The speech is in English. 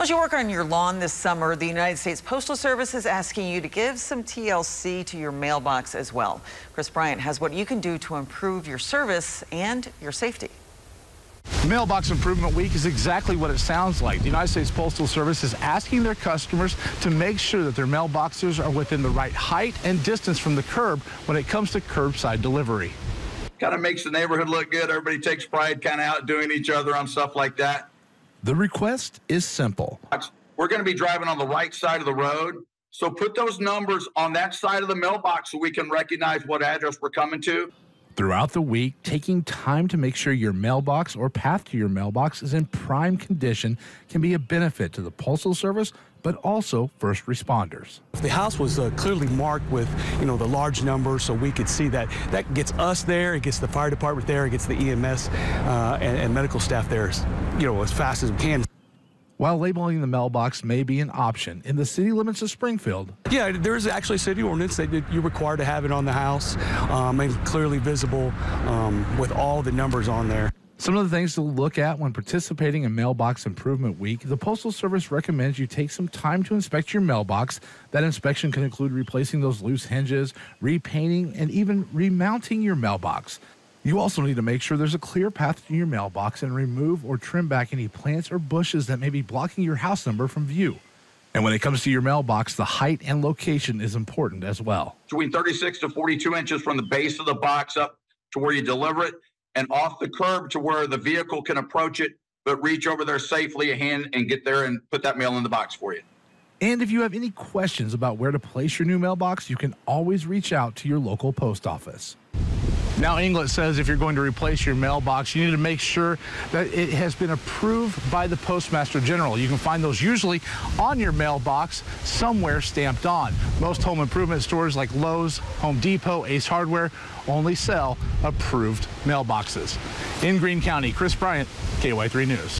As you work on your lawn this summer, the United States Postal Service is asking you to give some TLC to your mailbox as well. Chris Bryant has what you can do to improve your service and your safety. Mailbox Improvement Week is exactly what it sounds like. The United States Postal Service is asking their customers to make sure that their mailboxes are within the right height and distance from the curb when it comes to curbside delivery. Kind of makes the neighborhood look good. Everybody takes pride kind of outdoing each other on stuff like that. The request is simple. We're going to be driving on the right side of the road. So put those numbers on that side of the mailbox so we can recognize what address we're coming to. Throughout the week, taking time to make sure your mailbox or path to your mailbox is in prime condition can be a benefit to the Postal Service, but also first responders. The house was uh, clearly marked with, you know, the large number, so we could see that. That gets us there, it gets the fire department there, it gets the EMS uh, and, and medical staff there, you know, as fast as we can. While labeling the mailbox may be an option in the city limits of Springfield. Yeah, there is actually a city ordinance that you're required to have it on the house um, and clearly visible um, with all the numbers on there. Some of the things to look at when participating in Mailbox Improvement Week, the Postal Service recommends you take some time to inspect your mailbox. That inspection can include replacing those loose hinges, repainting, and even remounting your mailbox. You also need to make sure there's a clear path to your mailbox and remove or trim back any plants or bushes that may be blocking your house number from view. And when it comes to your mailbox, the height and location is important as well. Between 36 to 42 inches from the base of the box up to where you deliver it and off the curb to where the vehicle can approach it, but reach over there safely a hand and get there and put that mail in the box for you. And if you have any questions about where to place your new mailbox, you can always reach out to your local post office. Now, Inglet says if you're going to replace your mailbox, you need to make sure that it has been approved by the Postmaster General. You can find those usually on your mailbox, somewhere stamped on. Most home improvement stores like Lowe's, Home Depot, Ace Hardware only sell approved mailboxes. In Greene County, Chris Bryant, KY3 News.